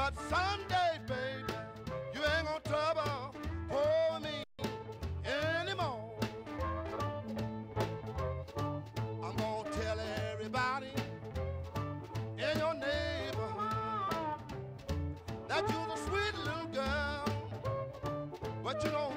But someday, baby, you ain't gonna trouble for me anymore. I'm gonna tell everybody in your neighborhood that you're the sweet little girl, but you don't.